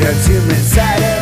there's humans inside